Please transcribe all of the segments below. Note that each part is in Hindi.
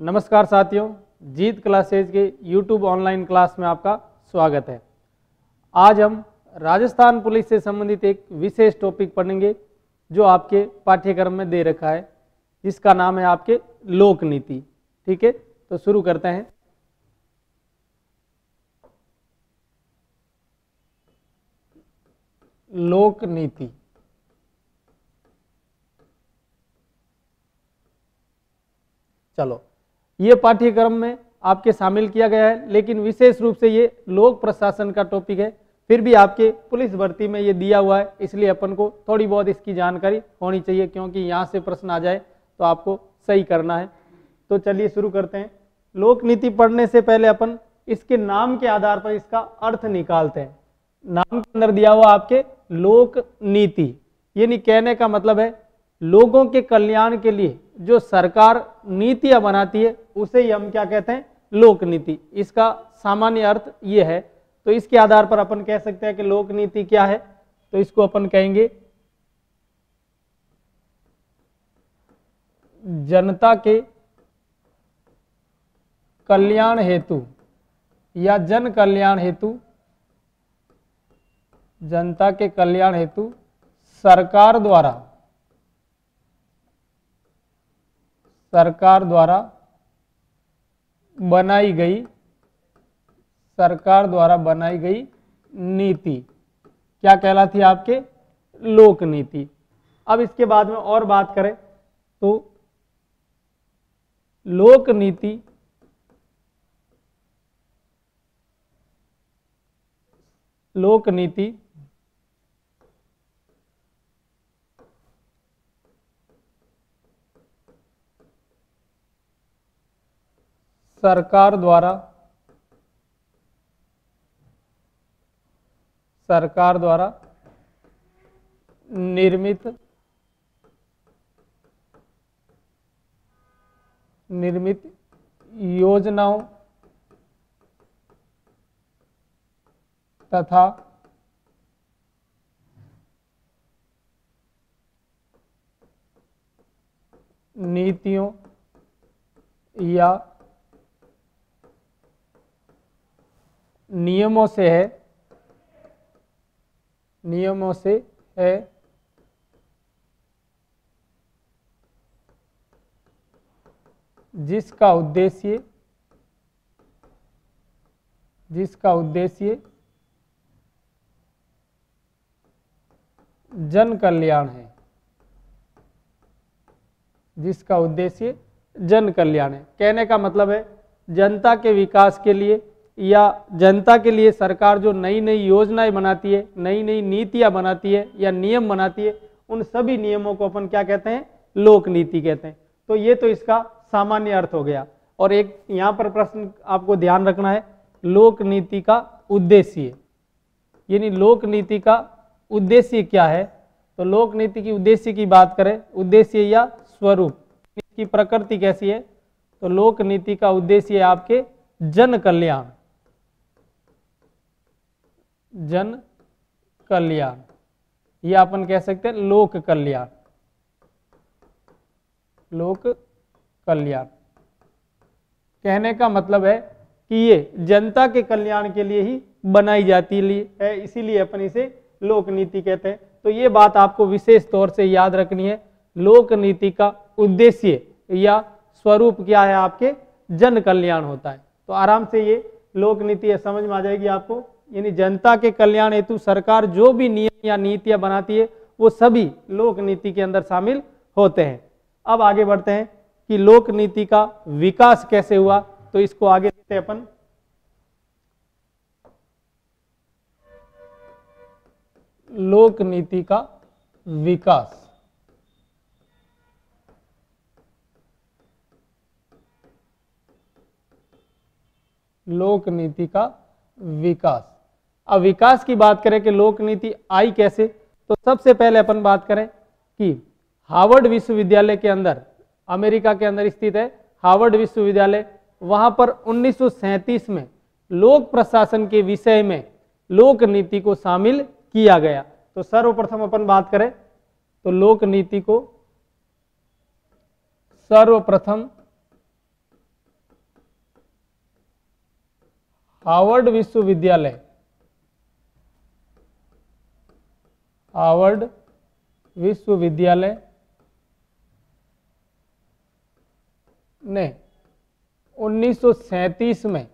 नमस्कार साथियों, जीत क्लासेज के यूट्यूब ऑनलाइन क्लास में आपका स्वागत है। आज हम राजस्थान पुलिस से संबंधित एक विशेष टॉपिक पढ़ेंगे, जो आपके पाठ्यक्रम में दे रखा है, जिसका नाम है आपके लोक नीति। ठीक है? तो शुरू करते हैं। लोक नीति। चलो ये पाठ्यक्रम में आपके शामिल किया गया है, लेकिन विशेष रूप से ये लोक प्रशासन का टॉपिक है। फिर भी आपके पुलिस भर्ती में ये दिया हुआ है, इसलिए अपन को थोड़ी बहुत इसकी जानकारी होनी चाहिए, क्योंकि यहाँ से प्रश्न आ जाए तो आपको सही करना है। तो चलिए शुरू करते हैं। लोक नीति पढ़ने से पहले अपन इसके नाम के आधार पर इसका अर्थ निकालते हैं। नाम के अंदर दिया हुआ आपके लोक नीति। यानी कहने का मतलब है, लोगों के कल्याण के लिए जो सरकार नीतियाँ बनाती है, उसे ही हम क्या कहते हैं? लोक नीति। इसका सामान्य अर्थ ये है। तो इसके आधार पर अपन कह सकते हैं कि लोक नीति क्या है? तो इसको अपन कहेंगे जनता के कल्याण हेतु या जन कल्याण हेतु, जनता के कल्याण हेतु सरकार द्वारा सरकार द्वारा बनाई गई, सरकार द्वारा बनाई गई नीति। क्या कहलाती है आपके? लोक नीति। अब इसके बाद में और बात करें तो लोक नीति लोक नीति सरकार द्वारा सरकार द्वारा निर्मित निर्मित योजनाओं तथा नीतियों या नियमों से है। नियमों से है। जिसका उद्देश्य जिसका उद्देश्य जन कल्याण है। जिसका उद्देश्य जन कल्याण है। कहने का मतलब है जनता के विकास के लिए या जनता के लिए सरकार जो नई नई योजनाएँ बनाती है नई नई नीतियाँ बनाती है या नियम बनाती है, उन सभी नियमों को अपन क्या कहते हैं? लोक नीति कहते हैं। तो ये तो इसका सामान्य अर्थ हो गया। और एक यहाँ पर प्रश्न आपको ध्यान रखना है, लोक नीति का उद्देश्य। यानी लोक नीति का उद्देश्य क्या है? तो लोक नीति की उद्देश्य की बात करें, उद्देश्य या स्वरूप। की प्रकृति कैसी है? तो लोक नीति का उद्देश्य आपके जन कल्याण जन कल्याण। यह अपन कह सकते हैं लोक कल्याण। लोक कल्याण। कहने का मतलब है कि ये जनता के कल्याण के लिए ही बनाई जाती है इसीलिए अपन इसे लोक नीति कहते हैं। तो ये बात आपको विशेष तौर से याद रखनी है। लोक नीति का उद्देश्य या स्वरूप क्या है आपके? जन कल्याण होता है। तो आराम से ये लोक नीति समझ में आ जाएगी आपको। यानी जनता के कल्याण हेतु सरकार जो भी नियम या नीतियाँ बनाती है, वो सभी लोक नीति के अंदर शामिल होते हैं। अब आगे बढ़ते हैं कि लोक नीति का विकास कैसे हुआ तो इसको आगे देखते हैं अपन। लोक नीति का विकास। लोक नीति का विकास। अब विकास की बात करें कि लोक नीति आई कैसे तो सबसे पहले अपन बात करें कि हार्वर्ड विश्वविद्यालय के अंदर, अमेरिका के अंदर स्थित है, हार्वर्ड विश्वविद्यालय, वहाँ पर 1937 में लोक प्रशासन के विषय में लोक नीति को शामिल किया गया। तो सर्वप्रथम अपन बात करें तो लोक नीति को सर्वप्रथम हार्वर्ड विश्वविद्यालय हार्वर्ड विश्वविद्यालय ने 1937 में,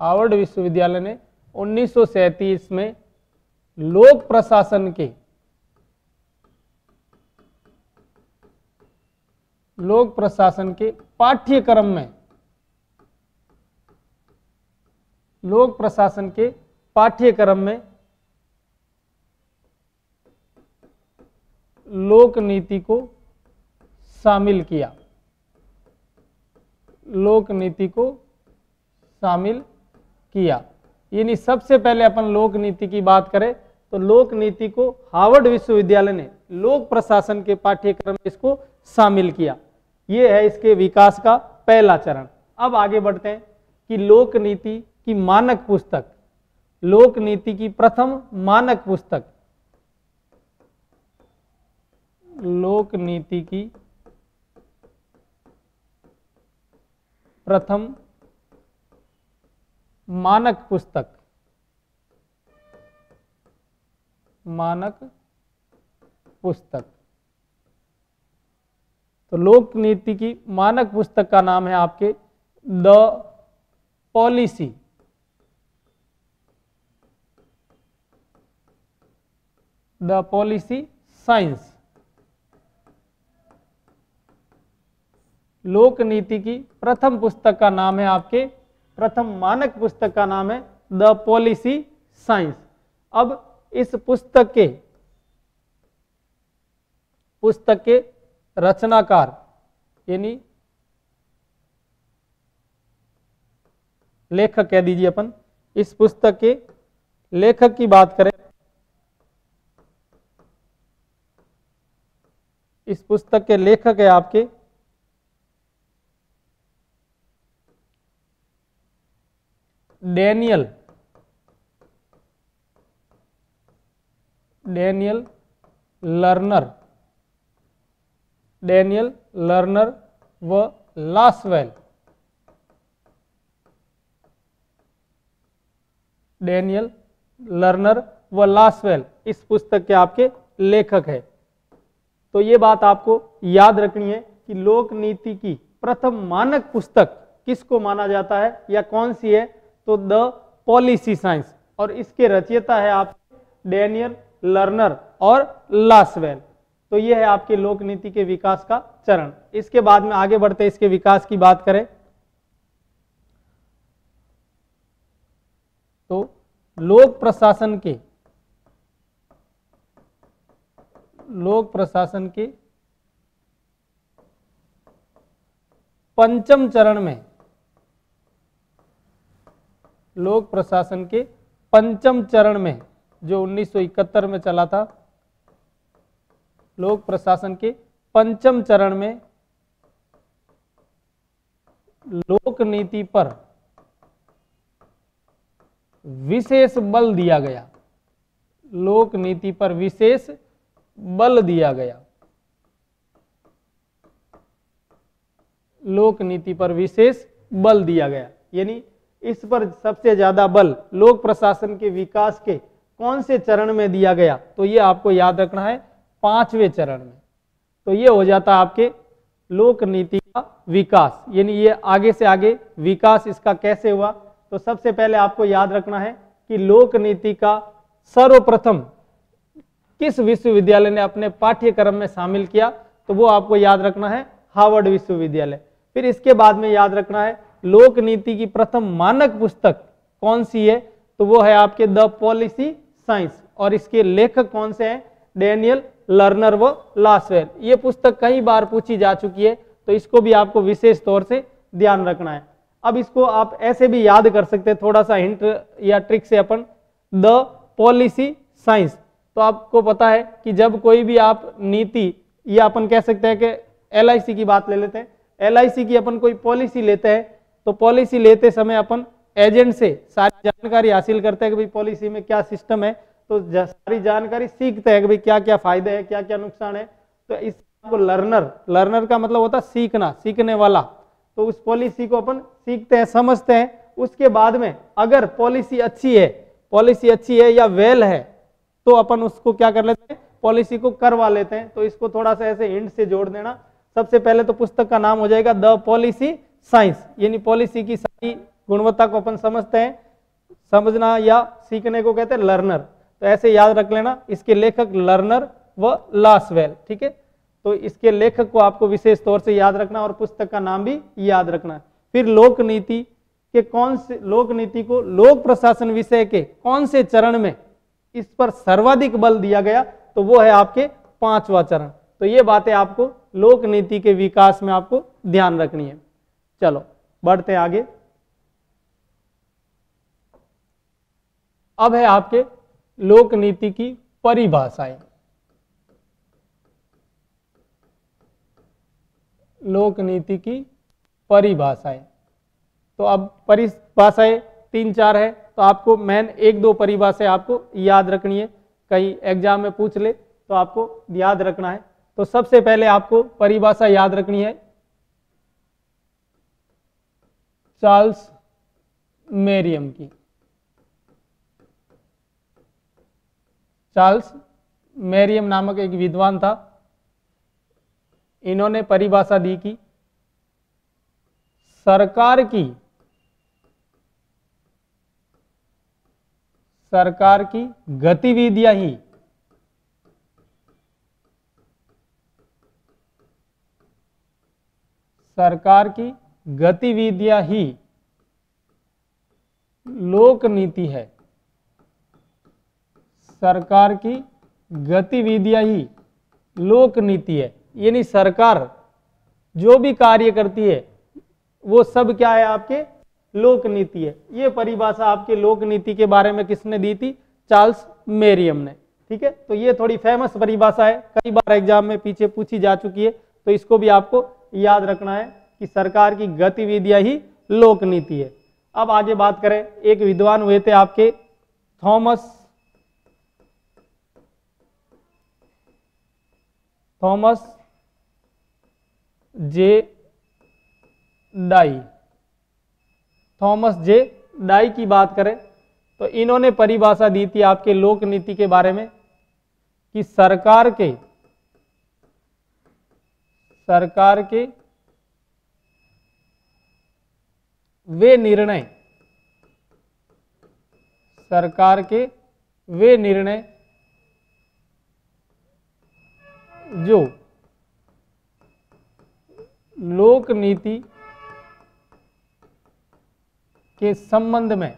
हार्वर्ड विश्वविद्यालय ने 1937 में लोक प्रशासन के लोक प्रशासन के पाठ्यक्रम में, लोक प्रशासन के पाठ्यक्रम में लोक नीति को शामिल किया। लोक नीति को शामिल किया। यानी सबसे पहले अपन लोक नीति की बात करें तो लोक नीति को हार्वर्ड विश्वविद्यालय ने लोक प्रशासन के पाठ्यक्रम में इसको शामिल किया। ये है इसके विकास का पहला चरण। अब आगे बढ़ते हैं कि लोक नीति की मानक पुस्तक। लोक नीति की प्रथम मानक पुस्तक लोक नीति की प्रथम मानक पुस्तक। मानक पुस्तक। तो लोक नीति की मानक पुस्तक का नाम है आपके the policy. The policy science. लोक नीति की प्रथम पुस्तक का नाम है आपके, प्रथम मानक पुस्तक का नाम है द पॉलिसी साइंस। अब इस पुस्तक के पुस्तक के रचनाकार, यानी लेखक कह दीजिए अपन, इस पुस्तक के लेखक की बात करें, इस पुस्तक के लेखक है आपके Daniel Daniel Lerner Daniel Lerner व लासवेल डेनियल लर्नर व लासवेल इस पुस्तक के आपके लेखक है। तो ये बात आपको याद रखनी है कि लोक नीति की प्रथम मानक पुस्तक किसको माना जाता है या कौन सी है? तो द पॉलिसी साइंस। और इसके रचयिता है आप डेनियल लर्नर और लासवेल। तो ये है आपके लोक नीति के विकास का चरण। इसके बाद में आगे बढ़ते इसके विकास की बात करें। तो लोक प्रशासन के, लोक प्रशासन के पंचम चरण में लोक प्रशासन के पंचम चरण में, जो 1971 में चला था, लोक प्रशासन के पंचम चरण में लोक नीति पर विशेष बल दिया गया। लोक नीति पर विशेष बल दिया गया। लोक नीति पर विशेष बल दिया गया। यानी इस पर सबसे ज़्यादा बल लोक प्रशासन के विकास के कौन से चरण में दिया गया? तो ये आपको याद रखना है, पाँचवें चरण में। तो ये हो जाता आपके लोक नीति का विकास। यानी ये आगे से आगे विकास इसका कैसे हुआ? तो सबसे पहले आपको याद रखना है कि लोक नीति का सर्वप्रथम किस विश्वविद्यालय ने अपने पाठ्यक्रम में शामिल किया? तो वो आपको याद रखना है, हार्वर्ड विश्वविद्यालय। फिर इसके बाद में याद रखना है लोक नीति की प्रथम मानक पुस्तक कौन सी है? तो वो है आपके द पॉलिसी साइंस, और इसके लेखक कौन से हैं? डेनियल लर्नर व लासवेल। ये पुस्तक कई बार पूछी जा चुकी है तो इसको भी आपको विशेष तौर से ध्यान रखना है। अब इसको आप ऐसे भी याद कर सकते हैं, थोड़ा सा हिंट या ट्रिक से अपन। The policy science. तो आपको पता है कि जब कोई भी आप नीति, या अपन कह सकते हैं कि LIC की बात ले लेते हैं। LIC की अपन कोई पॉलिसी लेते हैं तो पॉलिसी लेते समय अपन एजेंट से सारी जानकारी हासिल करते हैं कि भाई पॉलिसी में क्या सिस्टम है। तो सारी जानकारी सीखते हैं कि भाई क्या क्या फ़ायदे हैं क्या क्या नुकसान है। तो इस को लर्नर लर्नर का मतलब होता है सीखना, सीखने वाला। तो उस पॉलिसी को अपन सीखते हैं, समझते हैं। उसके बाद में अगर पॉलिसी अच्छी है पॉलिसी अच्छी है या वेल है तो अपन उसको क्या कर लेते हैं पॉलिसी को करवा लेते हैं। तो इसको थोड़ा सा ऐसे हिंट से जोड़ देना। सबसे पहले तो पुस्तक का नाम हो जाएगा द पॉलिसी। साइंस, यानी पॉलिसी की सारी गुणवत्ता को अपन समझते हैं, समझना या सीखने को कहते हैं लर्नर। तो ऐसे याद रख लेना, इसके लेखक लर्नर व लासवेल, ठीक है? तो इसके लेखक को आपको विशेष तौर से याद रखना और पुस्तक का नाम भी याद रखना। फिर लोक नीति के कौन से, लोक नीति को लोक प्रशासन विषय के कौन से चरण में इस पर सर्वाधिक बल दिया गया तो वो है आपके पांचवा चरण। तो ये बातें आपको लोक नीति के विकास में आपको ध्यान रखनी है। चलो, बढ़ते आगे। अब है आपके लोक नीति की परिभाषाएँ। लोक नीति की परिभाषाएँ। तो अब परिभाषाएँ तीन चार है तो आपको मैन एक दो परिभाषाएँ आपको याद रखनी है। कहीं एग्ज़ाम में पूछ ले तो आपको याद रखना है। तो सबसे पहले आपको परिभाषा याद रखनी है। चार्ल्स मेरियम की। चार्ल्स मेरियम नामक एक विद्वान था। इन्होंने परिभाषा दी कि सरकार की सरकार की गतिविधियाँ ही सरकार की गतिविधियाँ ही लोक नीति है। सरकार की गतिविधियाँ ही लोक नीति है। यानी सरकार जो भी कार्य करती है, वो सब क्या है आपके? लोक नीति है। ये परिभाषा आपके लोक नीति के बारे में किसने दी थी? चार्ल्स मेरियम ने। ठीक है? तो ये थोड़ी फ़ेमस परिभाषा है। कई बार एग्ज़ाम में पीछे पूछी जा चुकी है तो इसको भी आपको याद रखना है। कि सरकार की गतिविधियाँ ही लोक नीति है। अब आगे बात करें, एक विद्वान हुए थे आपके, Thomas Thomas J Dye. Thomas J Dye की बात करें तो इन्होंने परिभाषा दी थी आपके लोक नीति के बारे में कि सरकार के सरकार के वे निर्णय, सरकार के वे निर्णय जो लोक नीति के संबंध में,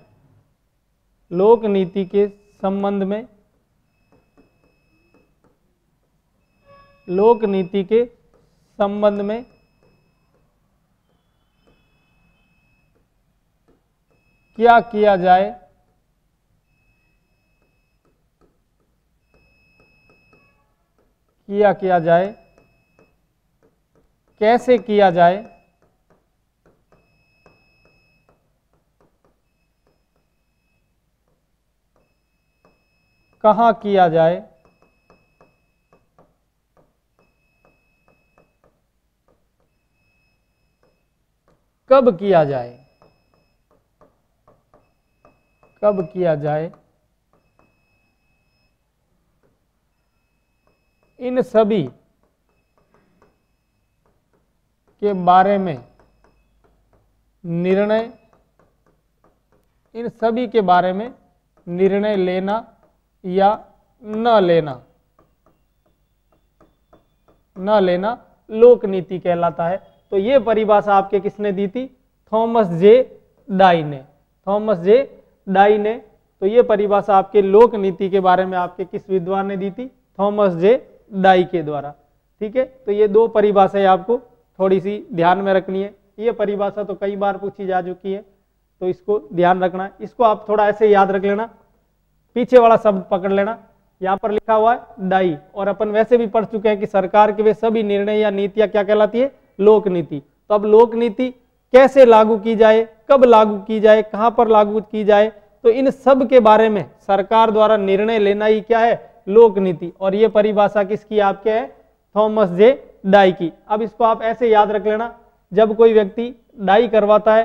लोक नीति के संबंध में, लोक नीति के संबंध में क्या किया जाए? किया किया जाए? कैसे किया जाए? कहाँ किया जाए? कब किया जाए? कब किया जाए? इन सभी के बारे में निर्णय, इन सभी के बारे में निर्णय लेना या न लेना। न लेना लोक नीति कहलाता है। तो ये परिभाषा आपके किसने दी थी? थॉमस जे डाई ने। थॉमस जे डाई ने तो ये परिभाषा आपके लोक नीति के बारे में आपके किस विद्वान ने दी थी? थॉमस जे डाई के द्वारा। ठीक है? तो ये दो परिभाषाएँ आपको थोड़ी सी ध्यान में रखनी है। ये परिभाषा तो कई बार पूछी जा चुकी है तो इसको ध्यान रखना इसको आप थोड़ा ऐसे याद रख लेना। पीछे वाला शब्द पकड़ लेना। यहाँ पर लिखा हुआ है डाई। और अपन वैसे भी पढ़ चुके हैं कि सरकार के वे सभी निर्णय या नीतियाँ क्या कहलाती है? लोक नीति। तो अब लोक नीति कैसे लागू की जाए? कब लागू की जाए? कहाँ पर लागू की जाए? तो इन सब के बारे में सरकार द्वारा निर्णय लेना ही क्या है? लोक नीति और ये परिभाषा किसकी? आपके है, थॉमस जे डाई की। अब इसको आप ऐसे याद रख लेना, जब कोई व्यक्ति डाई करवाता है,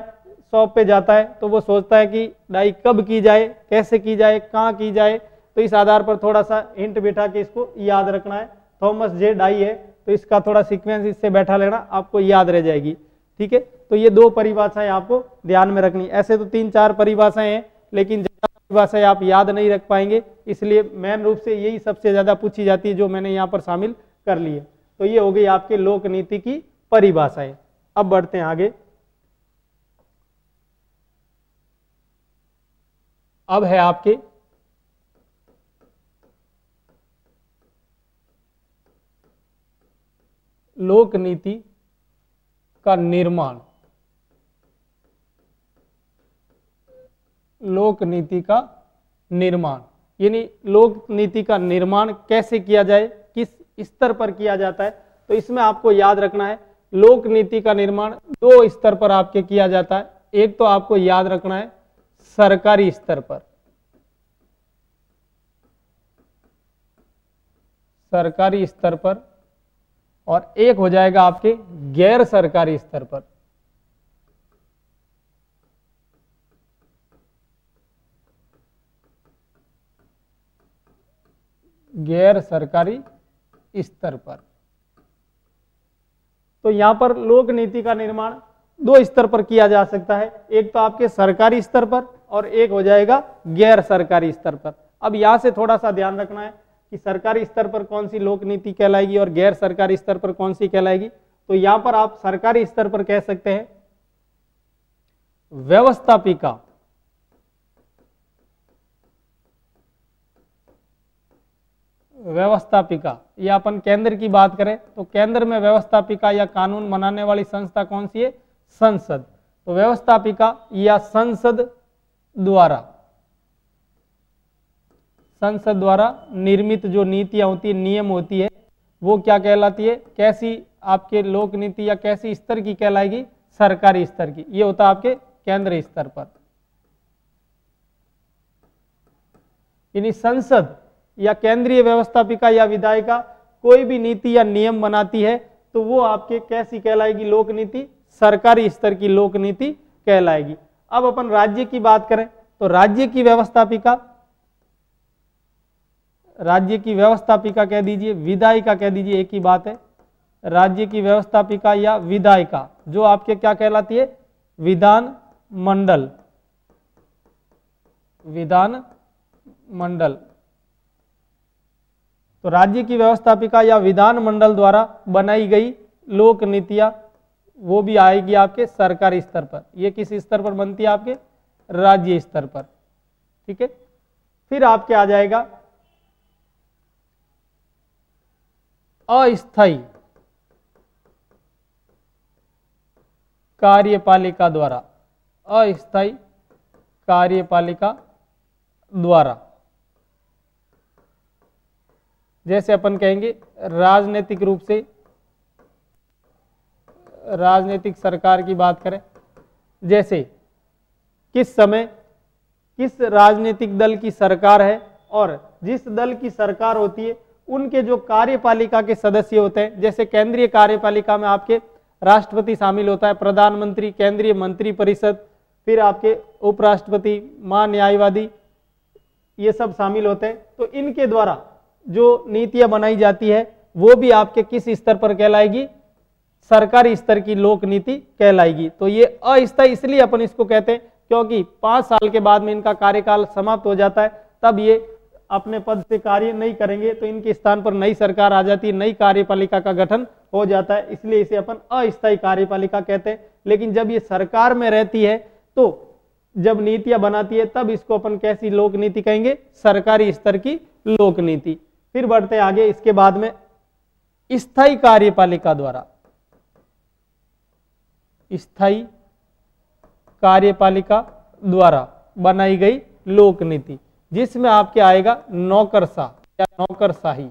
शॉप पे जाता है तो वो सोचता है कि डाई कब की जाए, कैसे की जाए, कहाँ की जाए तो इस आधार पर थोड़ा सा हिंट बैठा के इसको याद रखना है। थॉमस जे डाई है तो इसका थोड़ा सीक्वेंस इससे बैठा लेना, आपको याद रह जाएगी। ठीक है? तो ये दो परिभाषाएँ आपको ध्यान में रखनी। ऐसे तो तीन चार परिभाषाएँ हैं लेकिन ज़्यादा आप याद नहीं रख पाएँगे, इसलिए मेन रूप से यही सबसे ज़्यादा पूछी जाती है जो मैंने यहाँ पर शामिल कर ली है। तो ये हो गई आपके लोक नीति की परिभाषाएँ। अब बढ़ते हैं आगे। अब है आपके लोक नीति का निर्माण। लोक नीति का निर्माण। यानी लोक नीति का निर्माण कैसे किया जाए, किस स्तर पर किया जाता है तो इसमें आपको याद रखना है लोक नीति का निर्माण दो स्तर पर आपके किया जाता है। एक तो आपको याद रखना है, सरकारी स्तर पर। सरकारी स्तर पर और एक हो जाएगा आपके गैर सरकारी स्तर पर। गैर सरकारी स्तर पर। तो यहाँ पर लोक नीति का निर्माण दो स्तर पर किया जा सकता है। एक तो आपके सरकारी स्तर पर और एक हो जाएगा गैर सरकारी स्तर पर। अब यहाँ से थोड़ा सा ध्यान रखना है कि सरकारी स्तर पर कौन सी लोक नीति कहलाएगी और गैर सरकारी स्तर पर कौन सी कहलाएगी। तो यहाँ पर आप सरकारी स्तर पर कह सकते हैं। व्यवस्थापिका। व्यवस्थापिका। या अपन केंद्र की बात करें तो केंद्र में व्यवस्थापिका या कानून बनाने वाली संस्था कौन सी है? संसद। तो व्यवस्थापिका या संसद द्वारा संसद द्वारा निर्मित जो नीतियाँ होती है, नियम होती है, वो क्या कहलाती है? कैसी आपके लोक नीति या कैसी स्तर की कहलाएगी? सरकारी स्तर की। ये होता है आपके केंद्र स्तर पर। यानी संसद या केंद्रीय व्यवस्थापिका या विधायिका कोई भी नीति या नियम बनाती है तो वो आपके कैसी कहलाएगी लोक नीति? सरकारी स्तर की लोक नीति कहलाएगी। अब अपन राज्य की बात करें तो राज्य की व्यवस्थापिका, राज्य की व्यवस्थापिका कह दीजिए, विधायिका कह दीजिए, एक ही बात है। राज्य की व्यवस्थापिका या विधायिका, जो आपके क्या कहलाती है? विधान मंडल। विधान मंडल। तो राज्य की व्यवस्थापिका या विधान मंडल द्वारा बनाई गई लोक नीतियाँ, वो भी आएगी आपके सरकारी स्तर पर। ये किस स्तर पर बनती है आपके? राज्य स्तर पर। ठीक है? फिर आपके आ जाएगा अस्थाई कार्यपालिका द्वारा। अस्थाई कार्यपालिका द्वारा। जैसे अपन कहेंगे राजनीतिक रूप से, राजनीतिक सरकार की बात करें, जैसे किस समय किस राजनीतिक दल की सरकार है और जिस दल की सरकार होती है, उनके जो कार्यपालिका के सदस्य होते हैं, जैसे केंद्रीय कार्यपालिका में आपके राष्ट्रपति शामिल होता है, प्रधानमंत्री, केंद्रीय मंत्री परिषद फिर आपके उपराष्ट्रपति महान्यायवादी ये सब शामिल होते हैं। तो इनके द्वारा जो नीतियाँ बनाई जाती है, वो भी आपके किस स्तर पर कहलाएगी? सरकारी स्तर की लोक नीति कहलाएगी। तो ये अस्थायी इसलिए अपन इसको कहते हैं क्योंकि पाँच साल के बाद में इनका कार्यकाल समाप्त हो जाता है, तब ये अपने पद से कार्य नहीं करेंगे तो इनके स्थान पर नई सरकार आ जाती है, नई कार्यपालिका का गठन हो जाता है, इसलिए इसे अपन अस्थायी कार्यपालिका कहते हैं। लेकिन जब ये सरकार में रहती है तो जब नीतियाँ बनाती है, तब इसको अपन कैसी लोक नीति कहेंगे? सरकारी स्तर की लोक नीति। फिर बढ़ते आगे इसके बाद में स्थायी कार्यपालिका द्वारा। स्थायी कार्यपालिका द्वारा बनाई गई लोक नीति, जिसमें आपके आएगा नौकरशाह या नौकरशाही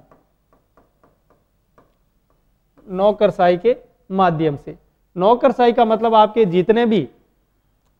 नौकरशाही के माध्यम से। नौकरशाही का मतलब आपके जितने भी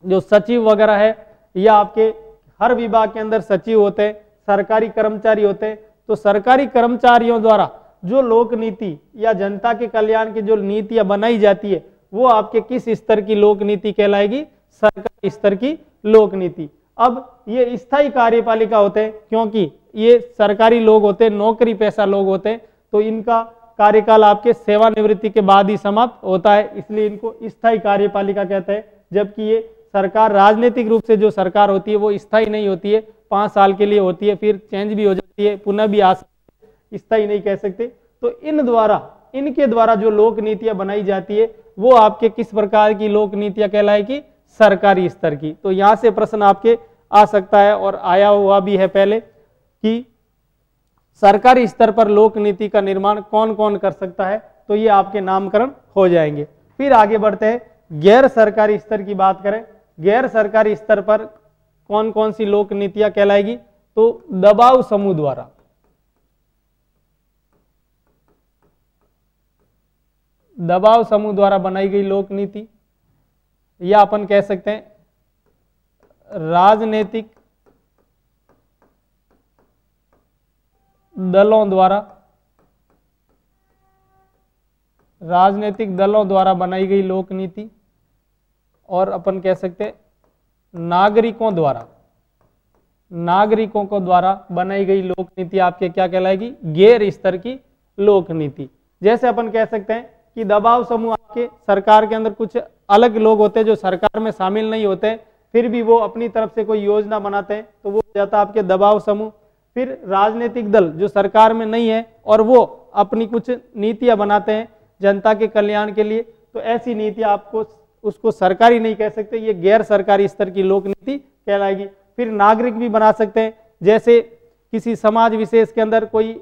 जो सचिव वगैरह है, या आपके हर विभाग के अंदर सचिव होते हैं सरकारी कर्मचारी होते हैं तो सरकारी कर्मचारियों द्वारा जो लोक नीति या जनता के कल्याण की जो नीतियाँ बनाई जाती है, वो आपके किस स्तर की लोक नीति कहलाएगी? सरकारी स्तर की लोक नीति। अब ये स्थायी कार्यपालिका होते हैं, क्योंकि ये सरकारी लोग होते हैं, नौकरी पैसा लोग होते हैं तो इनका कार्यकाल आपके सेवानिवृत्ति के बाद ही समाप्त होता है, इसलिए इनको स्थायी कार्यपालिका कहते हैं। जबकि ये सरकार राजनीतिक रूप से जो सरकार होती है, वो स्थायी नहीं होती है, पाँच साल के लिए होती है, फिर चेंज भी हो। जाती है, पुनः भी आ सकती स्थायी नहीं कह सकते। तो इन द्वारा, इनके द्वारा जो लोक नीतियाँ बनाई जाती है, वो आपके किस प्रकार की लोक नीतियाँ कहलाएगी सरकारी स्तर की। तो यहाँ से प्रश्न आपके आ सकता है और आया हुआ भी है पहले कि सरकारी स्तर पर लोक नीति का निर्माण कौन कौन कर सकता है तो ये आपके नामकरण हो जाएँगे। फिर आगे बढ़ते हैं। गैर सरकारी स्तर की बात करें। गैर सरकारी स्तर पर कौन कौन सी लोक नीतियाँ कहलाएगी? तो दबाव समूह द्वारा। दबाव समूह द्वारा बनाई गई लोक नीति या अपन कह सकते हैं, राजनीतिक दलों द्वारा, राजनीतिक दलों द्वारा बनाई गई लोक नीति और अपन कह सकते हैं, नागरिकों द्वारा। नागरिकों को द्वारा बनाई गई लोक नीति आपके क्या कहलाएगी? गैर स्तर की लोक नीति। जैसे अपन कह सकते हैं कि दबाव समूह आपके सरकार के अंदर कुछ अलग लोग होते हैं जो सरकार में शामिल नहीं होते, फिर भी वो अपनी तरफ़ से कोई योजना बनाते हैं तो वो जाता आपके दबाव समूह। फिर राजनीतिक दल जो सरकार में नहीं है और वो अपनी कुछ नीतियाँ बनाते हैं जनता के कल्याण के लिए तो ऐसी नीतियाँ आपको उसको सरकारी नहीं कह सकते, ये गैर सरकारी स्तर की लोक नीति कहलाएगी। फिर नागरिक भी बना सकते हैं। जैसे किसी समाज विशेष के अंदर कोई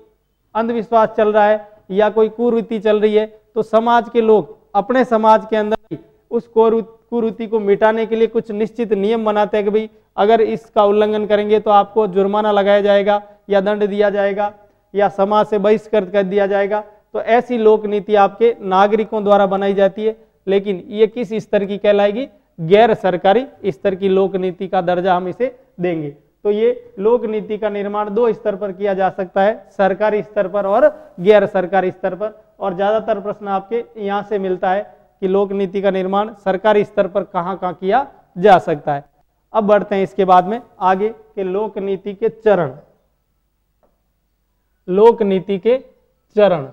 अंधविश्वास चल रहा है या कोई कुरीति चल रही है तो समाज के लोग अपने समाज के अंदर उस कुरीति को मिटाने के लिए कुछ निश्चित नियम बनाते हैं कि भाई, अगर इसका उल्लंघन करेंगे तो आपको जुर्माना लगाया जाएगा या दंड दिया जाएगा या समाज से बहिष्कृत कर दिया जाएगा। तो ऐसी लोक नीति आपके नागरिकों द्वारा बनाई जाती है, लेकिन ये किस स्तर की कहलाएगी? गैर सरकारी स्तर की लोक नीति का दर्जा हम इसे देंगे। तो ये लोक नीति का निर्माण दो स्तर पर किया जा सकता है, सरकारी स्तर पर और गैर सरकारी स्तर पर। और ज़्यादातर प्रश्न आपके यहाँ से मिलता है कि लोक नीति का निर्माण सरकारी स्तर पर कहाँ कहाँ किया जा सकता है। अब बढ़ते हैं इसके बाद में, आगे के लोक नीति के चरण। लोक नीति के चरण।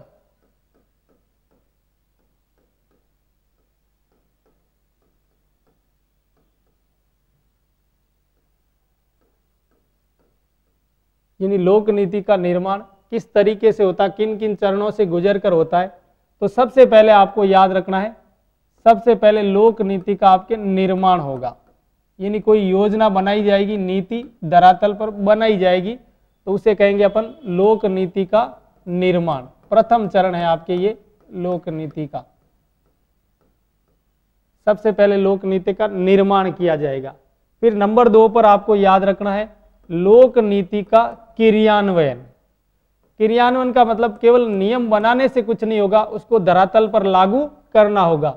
यानी लोक नीति का निर्माण किस तरीके से होता है किन किन चरणों से गुजर कर होता है तो सबसे पहले आपको याद रखना है, सबसे पहले लोक नीति का आपके निर्माण होगा। यानी कोई योजना बनाई जाएगी, नीति धरातल पर बनाई जाएगी तो उसे कहेंगे अपन लोक नीति का निर्माण। प्रथम चरण है आपके ये लोक नीति का। सबसे पहले लोक नीति का निर्माण किया जाएगा। फिर नंबर दो पर आपको याद रखना है लोक नीति का क्रियान्वयन। क्रियान्वयन का मतलब केवल नियम बनाने से कुछ नहीं होगा, उसको धरातल पर लागू करना होगा।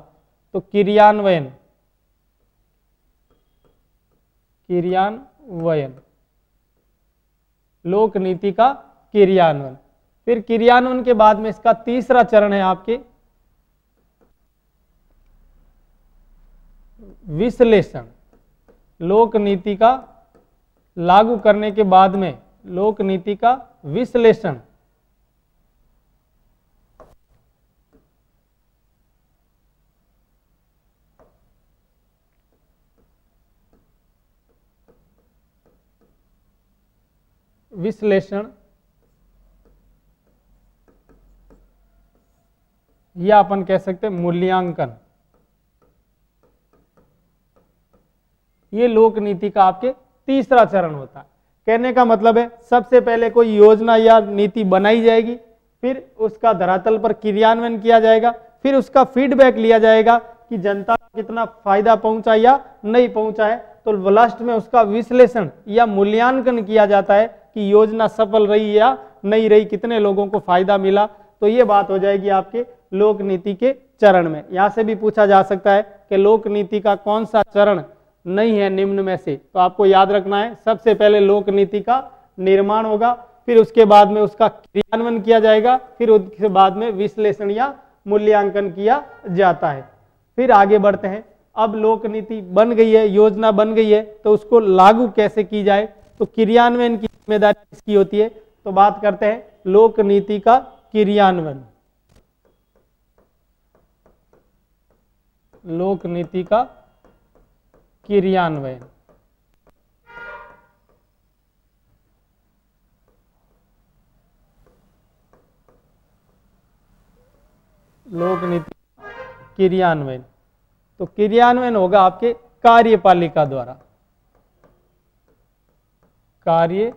तो क्रियान्वयन। क्रियान्वयन। लोक नीति का क्रियान्वयन। फिर क्रियान्वयन के बाद में इसका तीसरा चरण है आपके। विश्लेषण। लोक नीति का लागू करने के बाद में लोक नीति का विश्लेषण। विश्लेषण। या अपन कह सकते हैं मूल्यांकन। ये लोक नीति का आपके तीसरा चरण होता है। कहने का मतलब है, सबसे पहले कोई योजना या नीति बनाई जाएगी, फिर उसका धरातल पर क्रियान्वयन किया जाएगा, फिर उसका फीडबैक लिया जाएगा कि जनता कितना फ़ायदा पहुँचा या नहीं पहुँचा है। तो लास्ट में उसका विश्लेषण या मूल्यांकन किया जाता है कि योजना सफल रही या नहीं रही, कितने लोगों को फ़ायदा मिला। तो ये बात हो जाएगी आपके लोक नीति के चरण में। यहाँ से भी पूछा जा सकता है कि लोक नीति का कौन सा चरण नहीं है निम्न में से। तो आपको याद रखना है, सबसे पहले लोक नीति का निर्माण होगा, फिर उसके बाद में उसका क्रियान्वयन किया जाएगा, फिर उसके बाद में विश्लेषण या मूल्यांकन किया जाता है। फिर आगे बढ़ते हैं। अब लोक नीति बन गई है, योजना बन गई है तो उसको लागू कैसे की जाए? तो क्रियान्वयन की ज़िम्मेदारी किसकी होती है? तो बात करते हैं लोक नीति का क्रियान्वयन। लोक नीति का क्रियान्वयन। लोक नीति क्रियान्वयन। तो क्रियान्वयन होगा आपके कार्यपालिका द्वारा। कार्य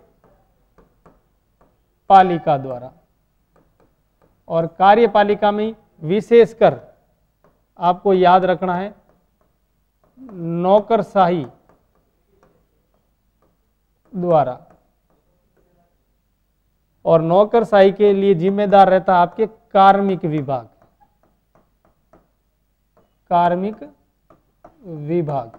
पालिका द्वारा। और कार्यपालिका में विशेषकर आपको याद रखना है नौकरशाही द्वारा। और नौकरशाही के लिए जिम्मेदार रहता आपके कार्मिक विभाग। कार्मिक विभाग।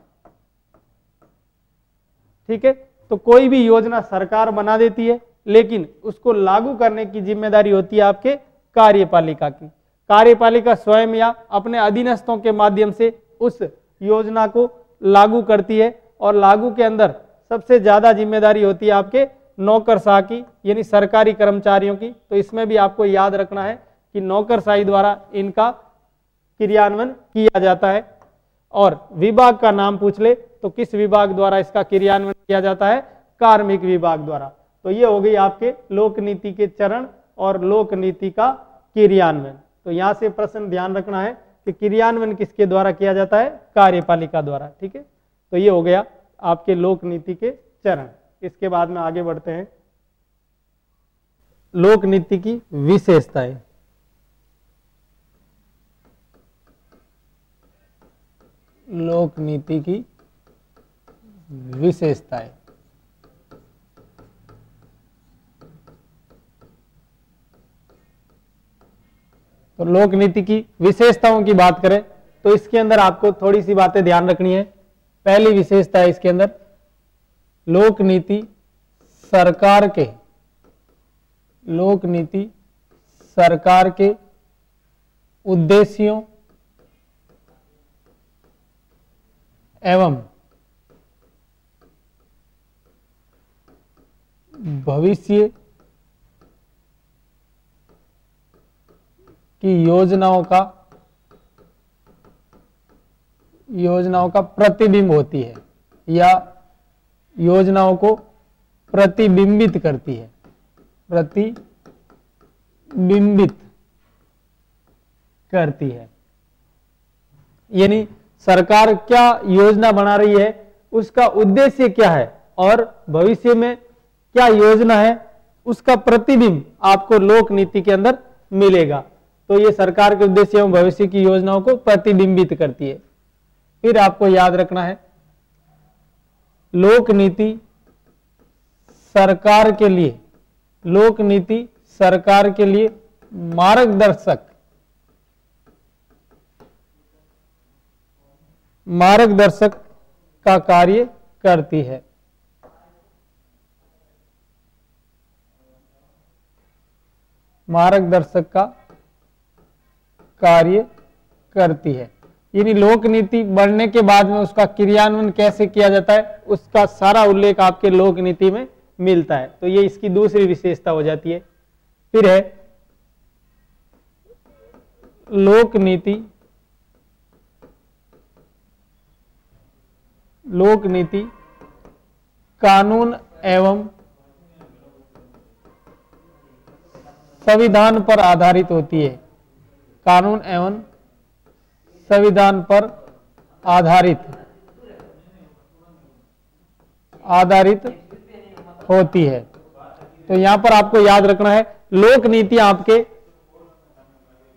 ठीक है? तो कोई भी योजना सरकार बना देती है, लेकिन उसको लागू करने की ज़िम्मेदारी होती है आपके कार्यपालिका की। कार्यपालिका स्वयं या अपने अधीनस्थों के माध्यम से उस योजना को लागू करती है और लागू के अंदर सबसे ज़्यादा ज़िम्मेदारी होती है आपके नौकरशाह की यानी सरकारी कर्मचारियों की। तो इसमें भी आपको याद रखना है कि नौकरशाही द्वारा इनका क्रियान्वयन किया जाता है। और विभाग का नाम पूछ ले तो किस विभाग द्वारा इसका क्रियान्वयन किया जाता है? कार्मिक विभाग द्वारा। तो ये हो गई आपके लोक नीति के चरण और लोक नीति का क्रियान्वयन। तो यहाँ से प्रश्न ध्यान रखना है कि क्रियान्वयन किसके द्वारा किया जाता है? कार्यपालिका द्वारा, ठीक है? तो ये हो गया आपके लोक नीति के चरण। इसके बाद में आगे बढ़ते हैं। लोक नीति की विशेषताएँ। लोक नीति की विशेषताएँ। तो लोक नीति की विशेषताओं की बात करें तो इसके अंदर आपको थोड़ी सी बातें ध्यान रखनी है। पहली विशेषता है इसके अंदर लोक नीति सरकार के लोक नीति सरकार के उद्देश्यों एवं भविष्य की योजनाओं का योजनाओं का प्रतिबिंब होती है, या योजनाओं को प्रतिबिंबित करती है। प्रतिबिंबित करती है। यानी सरकार क्या योजना बना रही है, उसका उद्देश्य क्या है, और भविष्य में क्या योजना है, उसका प्रतिबिंब आपको लोक नीति के अंदर मिलेगा। तो ये सरकार के उद्देश्य एवं भविष्य की योजनाओं को प्रतिबिंबित करती है। फिर आपको याद रखना है, लोक नीति सरकार के लिए, लोक नीति सरकार के लिए मार्गदर्शक मार्गदर्शक का कार्य करती है। मार्गदर्शक का कार्य करती है। यानी लोक नीति बढ़ने के बाद में उसका क्रियान्वयन कैसे किया जाता है, उसका सारा उल्लेख आपके लोक नीति में मिलता है। तो ये इसकी दूसरी विशेषता हो जाती है। फिर है, लोक नीति लोक नीति, कानून एवं संविधान पर आधारित होती है। कानून एवं संविधान पर आधारित आधारित होती है। तो यहाँ पर आपको याद रखना है, लोक नीति आपके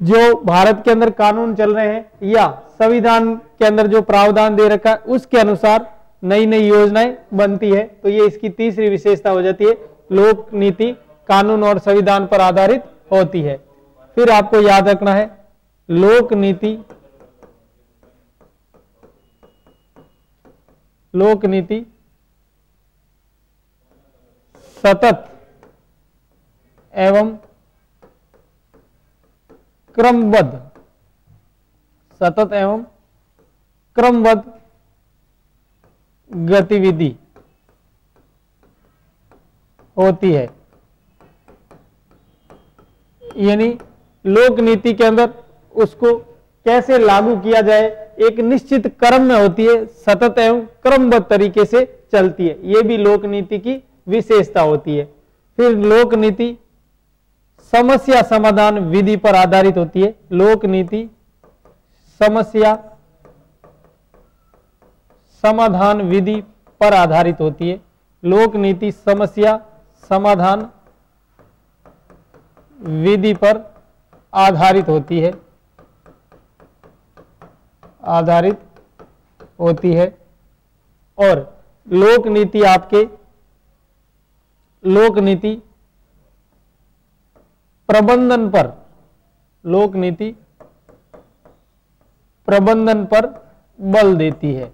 जो भारत के अंदर कानून चल रहे हैं या संविधान के अंदर जो प्रावधान दे रखा है, उसके अनुसार नई नई योजनाएँ बनती है। तो ये इसकी तीसरी विशेषता हो जाती है, लोक नीति, कानून और संविधान पर आधारित होती है। फिर आपको याद रखना है लोक नीति। लोक नीति। सतत एवं क्रमबद्ध। सतत एवं क्रमबद्ध गतिविधि होती है। यानी लोक नीति के अंदर उसको कैसे लागू किया जाए, एक निश्चित क्रम में होती है, सतत एवं क्रमबद्ध तरीके से चलती है। यह भी लोक नीति की विशेषता होती है। फिर लोक नीति समस्या समाधान विधि पर आधारित होती है। लोक नीति समस्या समाधान विधि पर आधारित होती है। लोक नीति समस्या समाधान विधि पर आधारित होती है। आधारित होती है। और लोक नीति आपके, लोक नीति प्रबंधन पर, लोक नीति प्रबंधन पर बल देती है।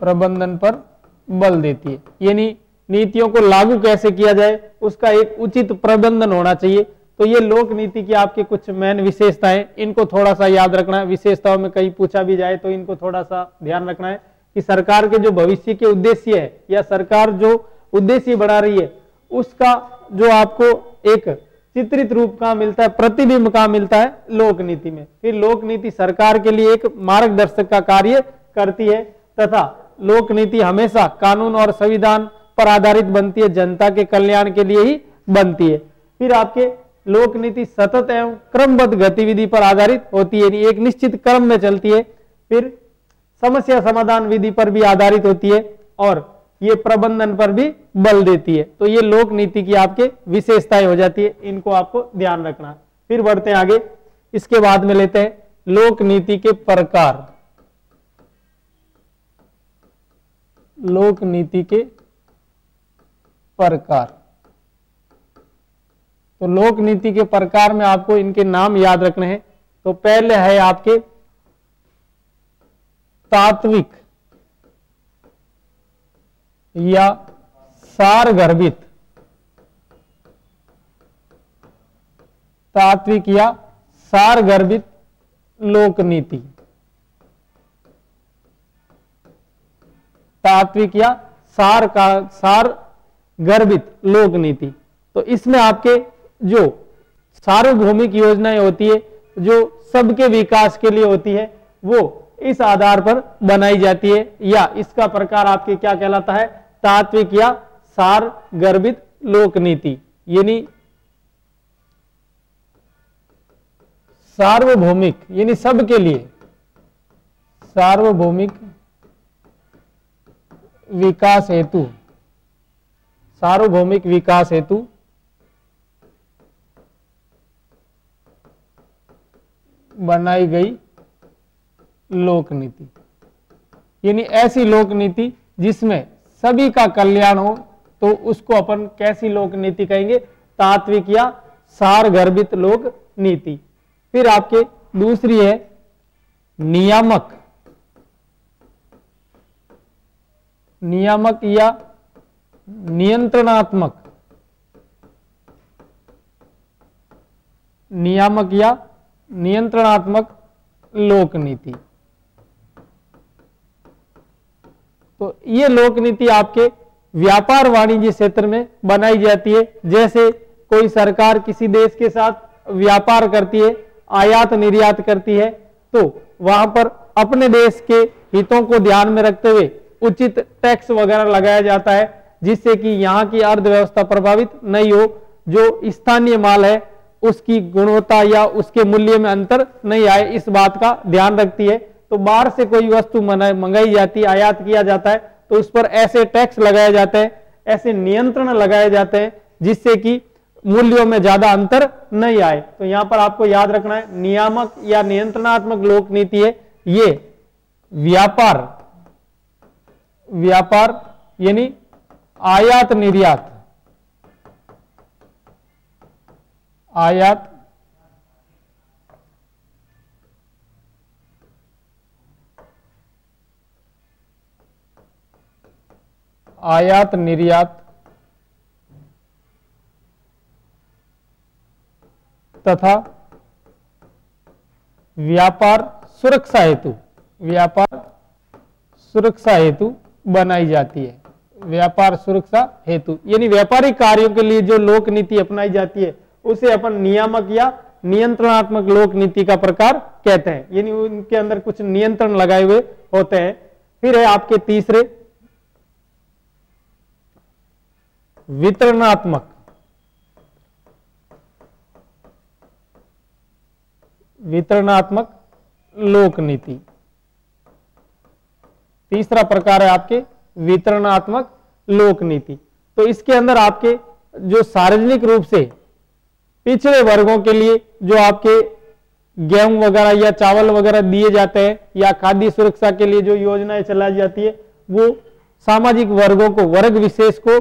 प्रबंधन पर बल देती है। यानी नीतियों को लागू कैसे किया जाए, उसका एक उचित प्रबंधन होना चाहिए। तो ये लोक नीति की आपके कुछ मेन विशेषताएँ, इनको थोड़ा सा याद रखना है। विशेषताओं में कहीं पूछा भी जाए तो इनको थोड़ा सा ध्यान रखना है कि सरकार के जो भविष्य के उद्देश्य है या सरकार जो उद्देश्य बढ़ा रही है, उसका जो आपको एक चित्रित रूप का मिलता है, प्रतिबिंब का मिलता है लोक नीति में। फिर लोक नीति सरकार के लिए एक मार्गदर्शक का कार्य करती है तथा लोक नीति हमेशा कानून और संविधान पर आधारित बनती है, जनता के कल्याण के लिए ही बनती है। फिर आपके लोक नीति सतत एवं क्रमबद्ध गतिविधि पर आधारित होती है। एक निश्चित क्रम में चलती है, फिर समस्या समाधान विधि पर भी आधारित होती है और ये प्रबंधन पर भी बल देती है। तो ये लोक नीति की आपके विशेषताएँ हो जाती है, इनको आपको ध्यान रखना। फिर बढ़ते हैं आगे, इसके बाद में लेते हैं लोक नीति के प्रकार। लोक नीति के प्रकार। तो लोक नीति के प्रकार में आपको इनके नाम याद रखने हैं। तो पहले है आपके तात्विक या सार गर्भित तात्विक या सार गर्भित लोक नीति तात्विक या सार का सार गर्भित लोक नीति तो इसमें आपके जो सार्वभौमिक योजनाएँ होती है, जो सबके विकास के लिए होती है, वो इस आधार पर बनाई जाती है या इसका प्रकार आपके क्या कहलाता है? तात्विक या सार गर्भित लोक नीति, यानी सार्वभौमिक, यानी सबके लिए सार्वभौमिक विकास हेतु, सार्वभौमिक विकास हेतु बनाई गई लोक नीति यानी ऐसी लोक नीति जिसमें सभी का कल्याण हो तो उसको अपन कैसी लोक नीति कहेंगे? तात्विक या सार गर्भित लोक नीति फिर आपके दूसरी है, नियामक। नियामक या नियंत्रणात्मक। नियामक या नियंत्रणात्मक लोक नीति तो ये लोक नीति आपके व्यापार वाणिज्य क्षेत्र में बनाई जाती है, जैसे कोई सरकार किसी देश के साथ व्यापार करती है, आयात निर्यात करती है तो वहाँ पर अपने देश के हितों को ध्यान में रखते हुए उचित टैक्स वगैरह लगाया जाता है, जिससे कि यहाँ की अर्थव्यवस्था प्रभावित नहीं हो, जो स्थानीय माल है उसकी गुणवत्ता या उसके मूल्य में अंतर नहीं आए, इस बात का ध्यान रखती है। तो बाहर से कोई वस्तु मंगाई जाती, आयात किया जाता है तो उस पर ऐसे टैक्स लगाए जाते हैं, ऐसे नियंत्रण लगाए जाते हैं, जिससे कि मूल्यों में ज़्यादा अंतर नहीं आए। तो यहाँ पर आपको याद रखना है, नियामक या नियंत्रणात्मक लोक नीति है, ये व्यापार व्यापार यानी आयात निर्यात। आयात आयात निर्यात तथा व्यापार सुरक्षा हेतु, व्यापार सुरक्षा हेतु बनाई जाती है। व्यापार सुरक्षा हेतु, यानी व्यापारिक कार्यों के लिए जो लोक नीति अपनाई जाती है उसे अपन नियामक या नियंत्रणात्मक लोक नीति का प्रकार कहते हैं। यानी उनके अंदर कुछ नियंत्रण लगाए हुए होते हैं। फिर है आपके तीसरे, वितरणात्मक। वितरणात्मक लोक नीति। तीसरा प्रकार है आपके वितरणात्मक लोक नीति। तो इसके अंदर आपके जो सार्वजनिक रूप से पिछड़े वर्गों के लिए जो आपके गेहूँ वगैरह या चावल वगैरह दिए जाते हैं या खाद्य सुरक्षा के लिए जो योजनाएँ चलाई जाती है, वो सामाजिक वर्गों को, वर्ग विशेष को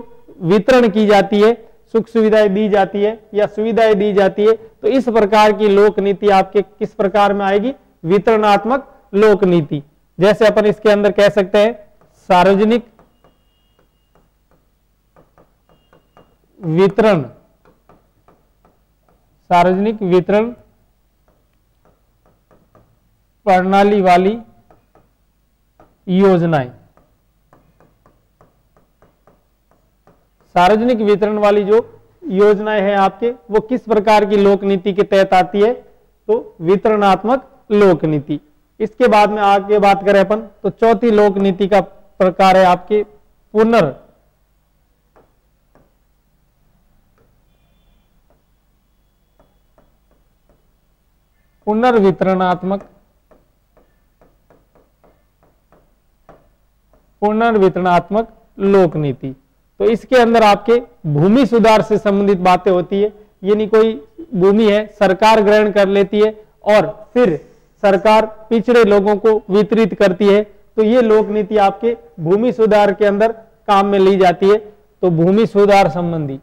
वितरण की जाती है, सुख सुविधाएँ दी जाती है या सुविधाएँ दी जाती है तो इस प्रकार की लोक नीति आपके किस प्रकार में आएगी? वितरणात्मक लोक नीति। जैसे अपन इसके अंदर कह सकते हैं, सार्वजनिक वितरण। सार्वजनिक वितरण प्रणाली वाली योजनाएँ। सार्वजनिक वितरण वाली जो योजनाएँ हैं आपके, वो किस प्रकार की लोक नीति के तहत आती है? तो वितरणात्मक लोक नीति। इसके बाद में आगे बात करें अपन तो चौथी लोक नीति का प्रकार है आपके पुनर् पुनर्वितरणात्मक पुनर्वितरणात्मक लोक नीति तो इसके अंदर आपके भूमि सुधार से संबंधित बातें होती है। यानी कोई भूमि है, सरकार ग्रहण कर लेती है और फिर सरकार पिछड़े लोगों को वितरित करती है तो ये लोक नीति आपके भूमि सुधार के अंदर काम में ली जाती है। तो भूमि सुधार संबंधी।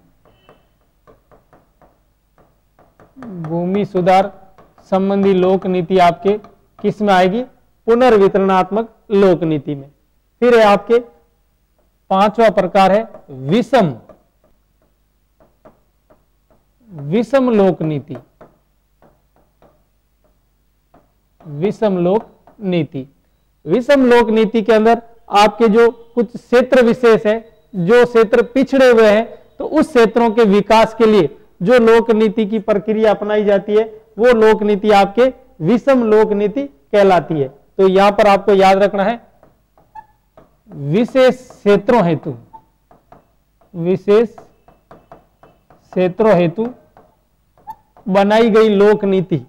भूमि सुधार संबंधी लोक नीति आपके किसमें आएगी? पुनर्वितरणात्मक लोक नीति में। फिर है आपके पांचवा प्रकार है विषम। विषम लोक नीति। विषम लोक नीति। विषम लोक नीति के अंदर आपके जो कुछ क्षेत्र विशेष है, जो क्षेत्र पिछड़े हुए हैं तो उस क्षेत्रों के विकास के लिए जो लोक नीति की प्रक्रिया अपनाई जाती है वो लोक नीति आपके विषम लोक नीति कहलाती है। तो यहाँ पर आपको याद रखना है, विशेष क्षेत्रों हेतु, विशेष क्षेत्रों हेतु बनाई गई लोक नीति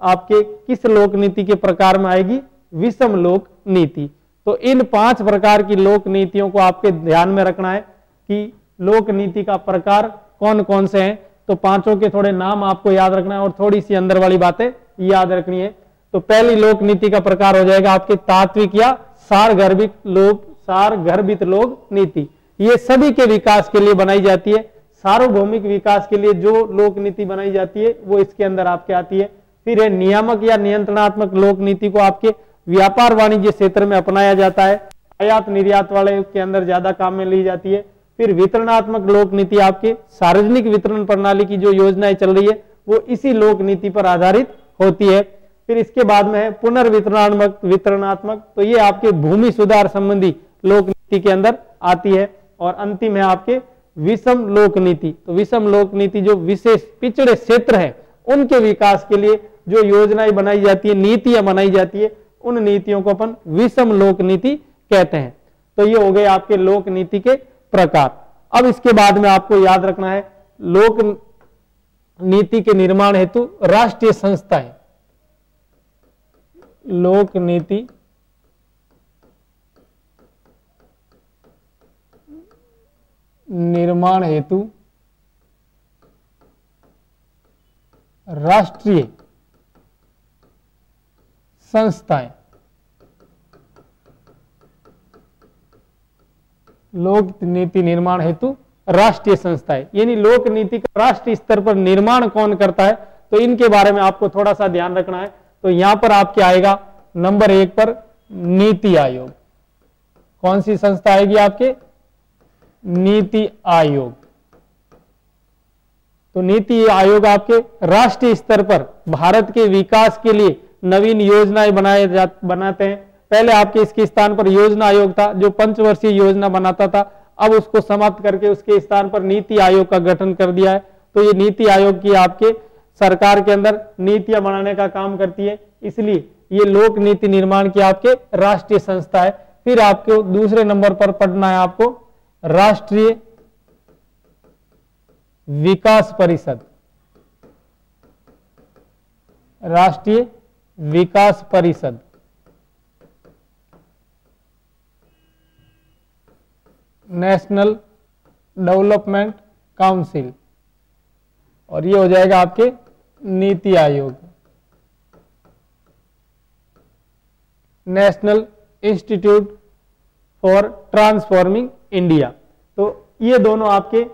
आपके किस लोक नीति के प्रकार में आएगी? विषम लोक नीति तो इन पाँच प्रकार की लोक नीतियों को आपके ध्यान में रखना है कि लोक नीति का प्रकार कौन कौन से हैं? तो पाँचों के थोड़े नाम आपको याद रखना है और थोड़ी सी अंदर वाली बातें याद रखनी है। तो पहली लोक नीति का प्रकार हो जाएगा आपके तात्विक या सार गर्भित लोक सार गर्भित लोक नीति। ये सभी के विकास के लिए बनाई जाती है। सार्वभौमिक विकास के लिए जो लोक नीति बनाई जाती है, वो इसके अंदर आपके आती है। फिर है नियामक या नियंत्रणात्मक लोक नीति को आपके व्यापार वाणिज्य क्षेत्र में अपनाया जाता है। आयात निर्यात वाले के अंदर ज़्यादा काम में ली जाती है। फिर वितरणात्मक लोक नीति आपके सार्वजनिक वितरण प्रणाली की जो योजनाएँ चल रही है, वो इसी लोक नीति पर आधारित होती है। फिर इसके बाद में है पुनर्वितरणात्मक, वितरणात्मक तो ये आपके भूमि सुधार संबंधी लोक नीति के अंदर आती है। और अंतिम है आपके विषम लोक नीति। तो विषम लोक नीति जो विशेष पिछड़े क्षेत्र है, उनके विकास के लिए जो योजनाएँ बनाई जाती है, नीतियाँ बनाई जाती है, उन नीतियों को अपन विषम लोक नीति कहते हैं। तो ये हो गए आपके लोक नीति के प्रकार। अब इसके बाद में आपको याद रखना है, लोक नीति के निर्माण हेतु राष्ट्रीय संस्थाएँ। लोक नीति निर्माण हेतु राष्ट्रीय संस्थाएँ। लोक नीति निर्माण हेतु राष्ट्रीय संस्थाएँ यानी लोक नीति का राष्ट्रीय स्तर पर निर्माण कौन करता है? तो इनके बारे में आपको थोड़ा सा ध्यान रखना है। तो यहाँ पर आपके आएगा नंबर एक पर नीति आयोग। कौन सी संस्था आएगी आपके? नीति आयोग। तो नीति आयोग आपके राष्ट्रीय स्तर पर भारत के विकास के लिए नवीन योजनाएँ बनाए बनाते हैं। पहले आपके इसके स्थान पर योजना आयोग था, जो पंचवर्षीय योजना बनाता था, अब उसको समाप्त करके उसके स्थान पर नीति आयोग का गठन कर दिया है। तो ये नीति आयोग की आपके सरकार के अंदर नीतियाँ बनाने का काम करती है। इसलिए ये लोक नीति निर्माण की आपके राष्ट्रीय संस्था है। फिर आपको दूसरे नंबर पर पढ़ना है आपको, राष्ट्रीय विकास परिषद। राष्ट्रीय विकास परिषद। National development council. और ये हो जाएगा आपके Niti Aayog. National institute for transforming India. तो ये दोनों आपके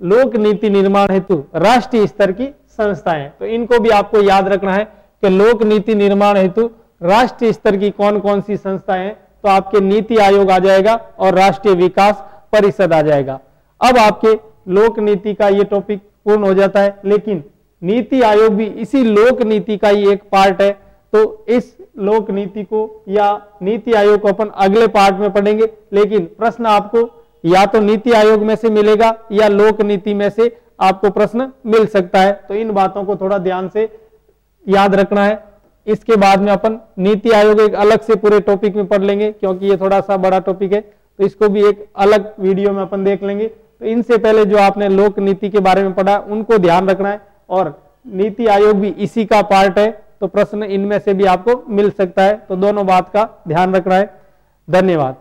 लोक नीति निर्माण हेतु राष्ट्रीय स्तर की संस्थाएँ तो इनको भी आपको याद रखना है कि लोक नीति निर्माण हेतु राष्ट्रीय स्तर की कौन कौन सी संस्थाएँ तो आपके नीति आयोग आ जाएगा और राष्ट्रीय विकास परिषद आ जाएगा। अब आपके लोक नीति का ये टॉपिक पूर्ण हो जाता है, लेकिन नीति आयोग भी इसी लोक नीति का ही एक पार्ट है। तो इस लोक नीति को या नीति आयोग को अपन अगले पार्ट में पढ़ेंगे, लेकिन प्रश्न आपको या तो नीति आयोग में से मिलेगा या लोक नीति में से आपको प्रश्न मिल सकता है। तो इन बातों को थोड़ा ध्यान से याद रखना है। इसके बाद में अपन नीति आयोग एक अलग से पूरे टॉपिक में पढ़ लेंगे, क्योंकि ये थोड़ा सा बड़ा टॉपिक है। तो इसको भी एक अलग वीडियो में अपन देख लेंगे। तो इनसे पहले जो आपने लोक नीति के बारे में पढ़ा, उनको ध्यान रखना है और नीति आयोग भी इसी का पार्ट है तो प्रश्न इनमें से भी आपको मिल सकता है। तो दोनों बात का ध्यान रखना है। धन्यवाद।